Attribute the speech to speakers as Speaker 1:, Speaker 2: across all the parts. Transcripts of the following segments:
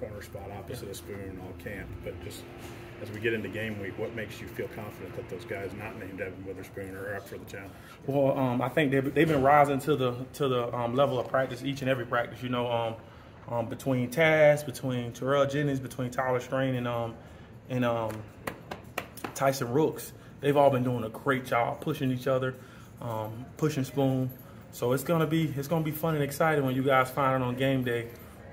Speaker 1: corner spot opposite of Spoon all camp. But just as we get into game week, what makes you feel confident that those guys not named Evan Witherspoon are up for the challenge?
Speaker 2: Well, um, I think they've, they've been rising to the to the um, level of practice each and every practice. You know, um, um between Taz, between Terrell Jennings, between Tyler Strain, and um, and um, Tyson Rooks, they've all been doing a great job pushing each other, um, pushing Spoon. So it's gonna be it's gonna be fun and exciting when you guys find it on game day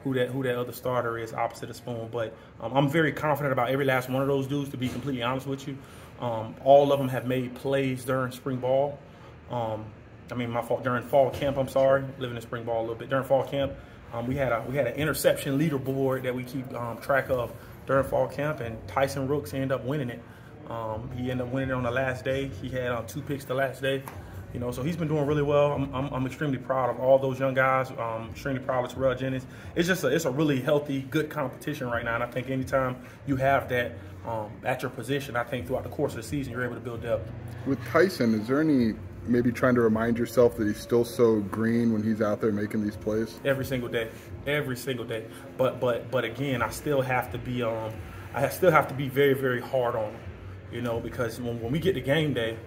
Speaker 2: who that who that other starter is opposite of Spoon. But um, I'm very confident about every last one of those dudes. To be completely honest with you, um, all of them have made plays during spring ball. Um, I mean, my fault during fall camp. I'm sorry, living in spring ball a little bit during fall camp. Um, we had a we had an interception leaderboard that we keep um, track of during fall camp, and Tyson Rooks ended up winning it. Um, he ended up winning it on the last day. He had uh, two picks the last day. You know, so he's been doing really well. I'm, I'm, I'm extremely proud of all those young guys. Um, extremely proud of Terrell Jennings. It's just a, it's a really healthy, good competition right now. And I think anytime you have that um, at your position, I think throughout the course of the season, you're able to build depth.
Speaker 3: With Tyson, is there any maybe trying to remind yourself that he's still so green when he's out there making these plays?
Speaker 2: Every single day, every single day. But but but again, I still have to be um, I still have to be very very hard on him, you know, because when, when we get to game day,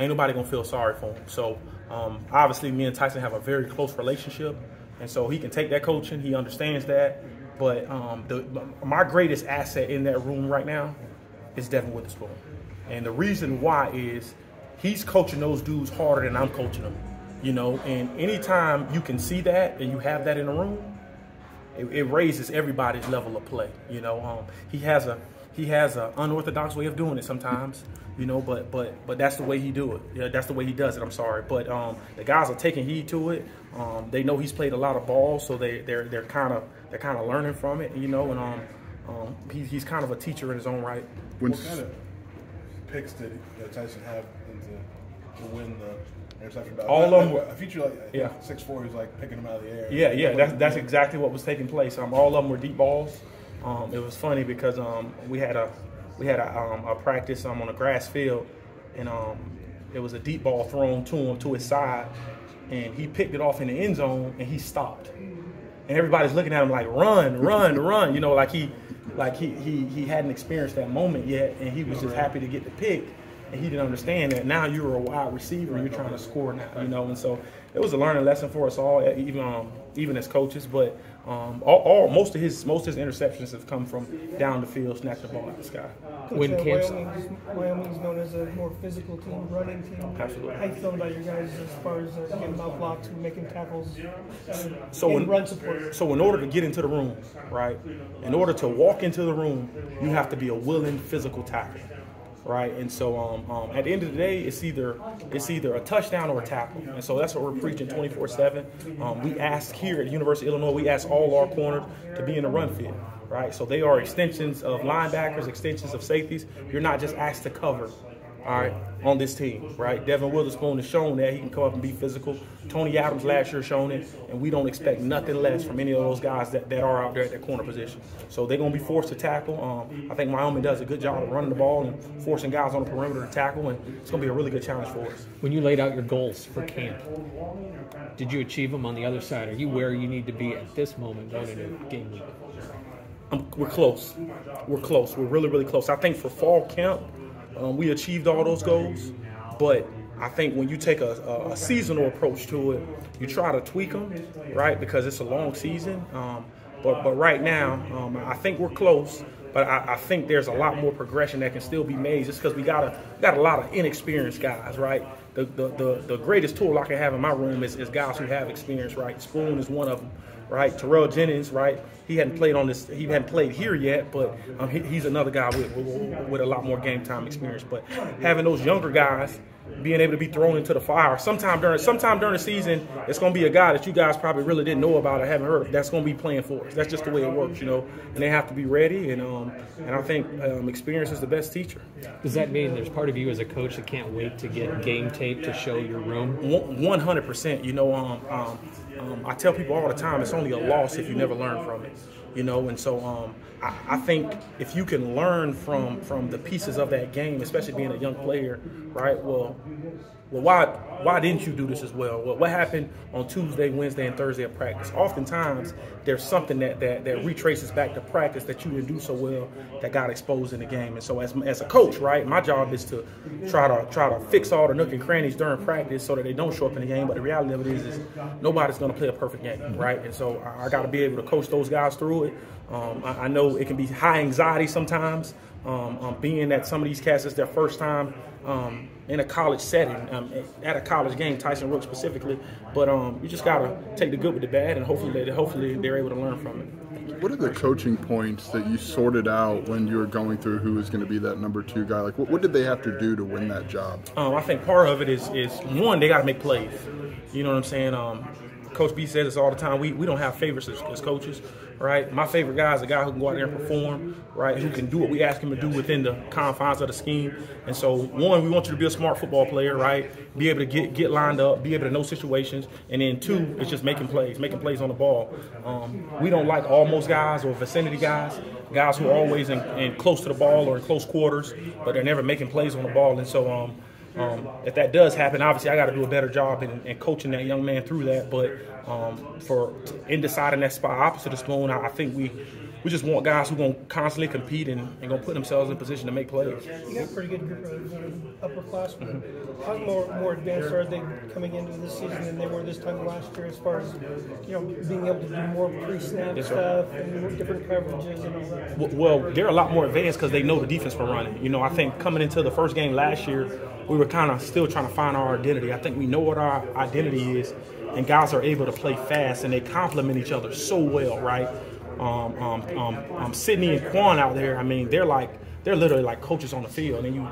Speaker 2: ain't nobody gonna feel sorry for him. So um, obviously, me and Tyson have a very close relationship, and so he can take that coaching. He understands that. But um, the, my greatest asset in that room right now is Devon Witherspoon, and the reason why is he's coaching those dudes harder than I'm coaching them. You know, and anytime you can see that and you have that in the room, it, it raises everybody's level of play. You know, um, he has a he has an unorthodox way of doing it sometimes you know. But but but that's the way he do it. Yeah, that's the way he does it. I'm sorry, but um, the guys are taking heed to it. Um, they know he's played a lot of ball, so they they're they're kind of they're kind of learning from it, you know. And um, um he, he's kind of a teacher in his own right.
Speaker 4: What kind of picks did Tyson have to, to win the? Interception?
Speaker 2: All of them.
Speaker 4: A feature like yeah, six four. He's like picking them out of the air.
Speaker 2: Yeah, yeah. That's that's exactly what was taking place. Um, all of them were deep balls. Um, it was funny because um, we had a we had a, um, a practice um, on a grass field, and um, it was a deep ball thrown to him to his side, and he picked it off in the end zone, and he stopped. And everybody's looking at him like, run, run, run. You know, like he, like he, he, he hadn't experienced that moment yet, and he was just happy to get the pick. And he didn't understand that now you're a wide receiver and you're trying to score now, you know. And so it was a learning lesson for us all, even um, even as coaches. But um, all, all, most of his most of his interceptions have come from down the field, snatching the ball out of the sky.
Speaker 5: When uh, camps, Wyoming's, Wyoming's known as a more physical team, running team.
Speaker 2: Absolutely.
Speaker 5: How you feel about your guys as far as uh, getting out blocks and making tackles?
Speaker 2: so
Speaker 5: in, run support.
Speaker 2: So in order to get into the room, right? In order to walk into the room, you have to be a willing physical tackler right? And so um, um, at the end of the day, it's either it's either a touchdown or a tackle, and so that's what we're preaching 24/7. Um, we ask here at the University of Illinois, we ask all our corners to be in the run field, right? So they are extensions of linebackers, extensions of safeties. You're not just asked to cover all right, on this team, right? Devon Witherspoon has shown that he can come up and be physical. Tony Adams last year shown it, and we don't expect nothing less from any of those guys that, that are out there at that corner position. So they're going to be forced to tackle. Um, I think Wyoming does a good job of running the ball and forcing guys on the perimeter to tackle, and it's going to be a really good challenge for us.
Speaker 6: When you laid out your goals for camp, did you achieve them on the other side? Are you where you need to be at this moment going into game week?
Speaker 2: Um, we're close. We're close. We're really, really close. I think for fall camp – um, we achieved all those goals, but I think when you take a, a, a, seasonal approach to it, you try to tweak them, right? Because it's a long season. Um, but but right now, um, I think we're close. But I, I, think there's a lot more progression that can still be made, just because we got a got a lot of inexperienced guys, right? The, the the, the greatest tool I can have in my room is, is guys who have experience, right? Spoon is one of them right? Terrell Jennings, right? He hadn't played on this. He hadn't played here yet, but um, he, he's another guy with, with, with a lot more game time experience. But having those younger guys being able to be thrown into the fire. Sometime during sometime during the season, it's going to be a guy that you guys probably really didn't know about or haven't heard of. That's going to be playing for us. That's just the way it works, you know. And they have to be ready. And um, and I think um, experience is the best teacher.
Speaker 6: Does that mean there's part of you as a coach that can't wait to get game tape to show your room?
Speaker 2: One hundred percent. You know, um, um, um, I tell people all the time, it's only a loss if you never learn from it you know. And so um, I, I think if you can learn from from the pieces of that game, especially being a young player, right? Well, well, why why didn't you do this as well? Well, what happened on Tuesday, Wednesday, and Thursday of practice? Oftentimes, there's something that, that, that retraces back to practice that you didn't do so well that got exposed in the game. And so, as, as a coach, right, my job is to try to try to fix all the nook and crannies during practice so that they don't show up in the game. But the reality of it is, is nobody's going to play a perfect game, right? And so, I, I got to be able to coach those guys through it. Um, I, I, know it can be high anxiety sometimes, um, um, being that some of these cats is their first time um, in a college setting, um, at a college game, Tyson Rook specifically. But um, you just gotta take the good with the bad, and hopefully, hopefully they're able to learn from it.
Speaker 3: What are the coaching points that you sorted out when you were going through who was going to be that number two guy? Like, what, what did they have to do to win that job?
Speaker 2: Um, I think part of it is is one, they got to make plays. You know what I'm saying? Um, Coach B says this all the time. We, we don't have favorites as, as, coaches, right? My favorite guy is a guy who can go out there and perform, right? Who can do what we ask him to do within the confines of the scheme. And so, one, we want you to be a smart football player, right? Be able to get get lined up, be able to know situations. And then two, it's just making plays, making plays on the ball. Um, we don't like almost guys or vicinity guys, guys who are always in, in, close to the ball or in close quarters, but they're never making plays on the ball. And so, um, um, if that does happen, obviously I got to do a better job in, in, coaching that young man through that. But um, for in deciding that spot opposite of Spoon, I, I think we we just want guys who are going to constantly compete and, and going to put themselves in position to make plays.
Speaker 5: You got a pretty good group of um, upperclassmen. Mm-hmm. How more more advanced are they coming into this season than they were this time last year, as far as you know being able to do more pre-snap yes, stuff and different coverages and all that?
Speaker 2: Well, they're a lot more advanced because they know the defense we're running. You know, I think coming into the first game last year, we were kind of still trying to find our identity. I think we know what our identity is, and guys are able to play fast and they complement each other so well, right? um, um, um, um, Sydney and Quan out there, I mean, they're like they're literally like coaches on the field, and you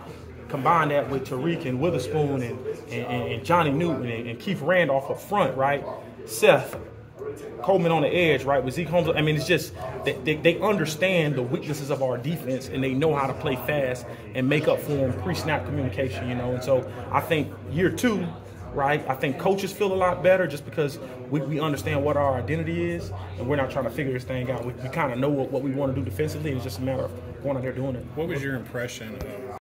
Speaker 2: combine that with Tariq and Witherspoon and, and, and Johnny Newton and, and, Keith Randolph up front, right? Seth Coleman on the edge, right? With Zeke Holmes, I mean, it's just they, they, they, understand the weaknesses of our defense and they know how to play fast and make up for them pre-snap communication, you know. And so I think year two, right? I think coaches feel a lot better just because we, we understand what our identity is and we're not trying to figure this thing out. We, we kind of know what, what we want to do defensively. It's just a matter of going out there doing it.
Speaker 1: What was your impression of